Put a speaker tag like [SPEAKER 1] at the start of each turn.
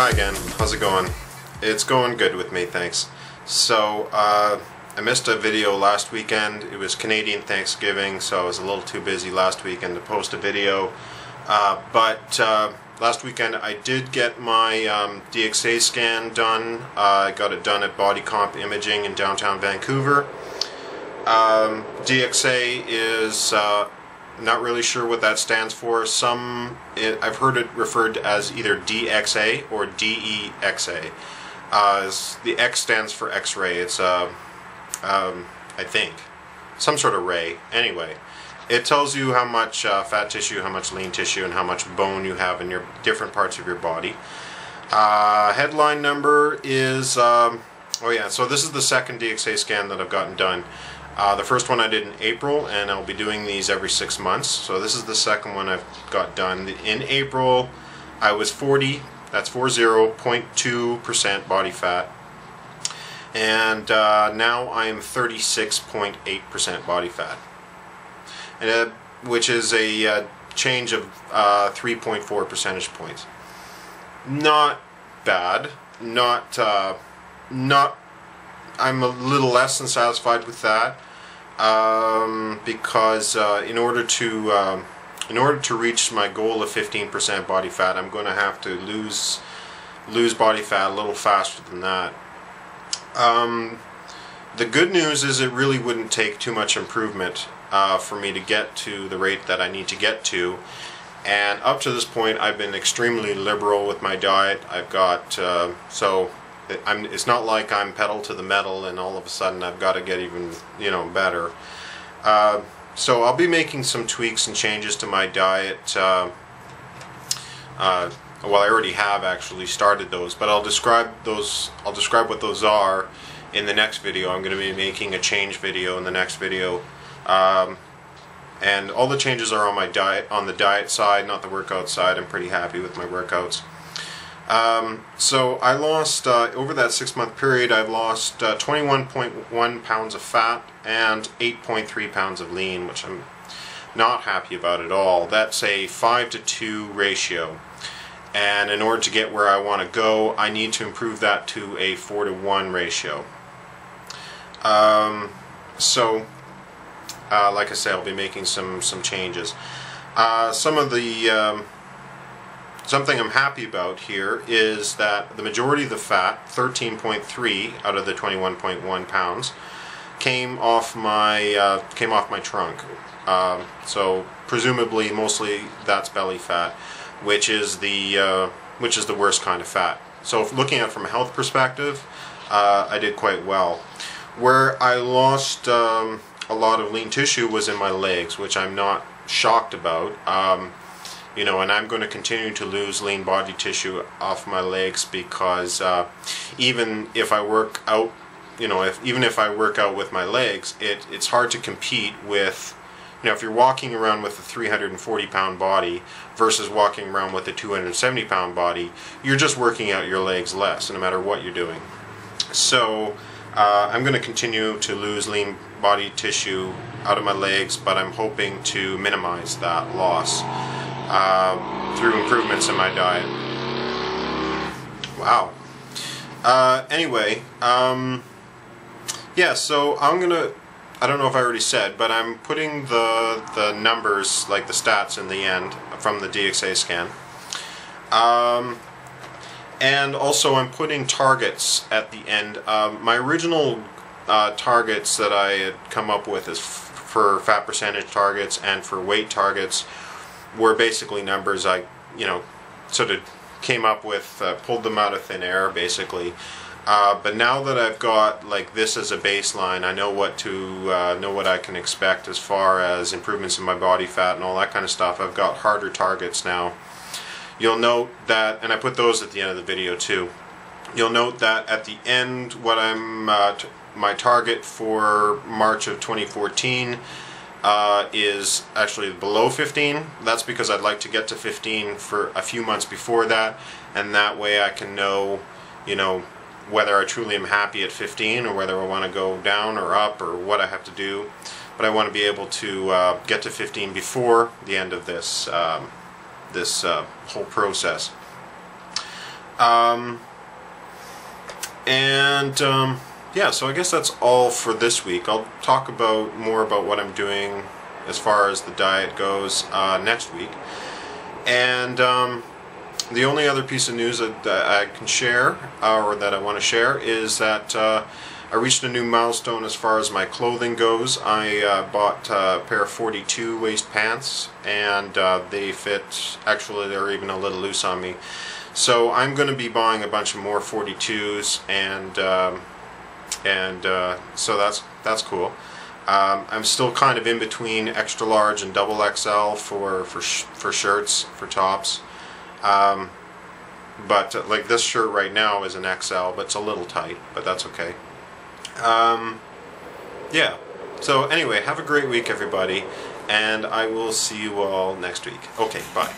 [SPEAKER 1] Hi again. How's it going? It's going good with me, thanks. So, uh, I missed a video last weekend. It was Canadian Thanksgiving, so I was a little too busy last weekend to post a video. Uh, but uh, last weekend I did get my um, DXA scan done. Uh, I got it done at Body Comp Imaging in downtown Vancouver. Um, DXA is uh, not really sure what that stands for. Some it, I've heard it referred to as either DXA or DEXA. Uh, the X stands for X-ray. It's a, um, I think, some sort of ray. Anyway, it tells you how much uh, fat tissue, how much lean tissue, and how much bone you have in your different parts of your body. Uh, headline number is, um, oh yeah, so this is the second DXA scan that I've gotten done. Uh, the first one I did in April, and I'll be doing these every six months. So this is the second one I've got done. In April, I was 40, that's 40.2% body fat. And uh, now I'm 36.8% body fat, and, uh, which is a uh, change of uh, 3.4 percentage points. Not bad, not, uh, not I'm a little less than satisfied with that um, because uh, in order to um, in order to reach my goal of 15% body fat, I'm going to have to lose lose body fat a little faster than that. Um, the good news is it really wouldn't take too much improvement uh, for me to get to the rate that I need to get to. And up to this point, I've been extremely liberal with my diet. I've got uh, so It's not like I'm pedal to the metal and all of a sudden I've got to get even you know better. Uh, so I'll be making some tweaks and changes to my diet. Uh, uh, well, I already have actually started those, but I'll describe those. I'll describe what those are in the next video. I'm going to be making a change video in the next video. Um, and all the changes are on my diet on the diet side not the workout side I'm pretty happy with my workouts um, so I lost, uh, over that six month period, I've lost uh, 21.1 pounds of fat and 8.3 pounds of lean, which I'm not happy about at all. That's a 5 to 2 ratio. And in order to get where I want to go, I need to improve that to a 4 to 1 ratio. Um, so, uh, like I said, I'll be making some, some changes. Uh, some of the um, Something I'm happy about here is that the majority of the fat, 13.3 out of the 21.1 pounds, came off my uh, came off my trunk. Um, so presumably, mostly that's belly fat, which is the uh, which is the worst kind of fat. So looking at it from a health perspective, uh, I did quite well. Where I lost um, a lot of lean tissue was in my legs, which I'm not shocked about. Um, you know, and I'm going to continue to lose lean body tissue off my legs because uh, even if I work out, you know, if even if I work out with my legs, it it's hard to compete with. You know, if you're walking around with a 340 pound body versus walking around with a 270 pound body, you're just working out your legs less, no matter what you're doing. So uh, I'm going to continue to lose lean body tissue out of my legs, but I'm hoping to minimize that loss uh, through improvements in my diet. Wow. Uh, anyway, um, yeah, so I'm gonna, I don't know if I already said, but I'm putting the, the numbers, like the stats in the end from the DXA scan. Um, and also I'm putting targets at the end. Um, my original uh, targets that I had come up with is for fat percentage targets and for weight targets were basically numbers I, you know, sort of came up with, uh, pulled them out of thin air, basically. Uh, but now that I've got like this as a baseline, I know what to uh, know what I can expect as far as improvements in my body fat and all that kind of stuff. I've got harder targets now. You'll note that, and I put those at the end of the video too. You'll note that at the end, what I'm uh, my target for March of 2014 uh, is actually below 15. That's because I'd like to get to 15 for a few months before that, and that way I can know, you know, whether I truly am happy at 15 or whether I want to go down or up or what I have to do. But I want to be able to uh, get to 15 before the end of this um, this uh, whole process. Um, and um, yeah, so I guess that's all for this week. I'll talk about more about what I'm doing as far as the diet goes uh, next week. And um, the only other piece of news that, I can share, uh, or that I want to share, is that uh, I reached a new milestone as far as my clothing goes. I uh, bought a pair of 42 waist pants, and uh, they fit, actually they're even a little loose on me. So I'm going to be buying a bunch of more 42s, and um, and uh, so that's that's cool. Um, I'm still kind of in between extra large and double XL for for sh for shirts for tops. Um, but uh, like this shirt right now is an XL, but it's a little tight, but that's okay. Um, yeah. So anyway, have a great week, everybody, and I will see you all next week. Okay, bye.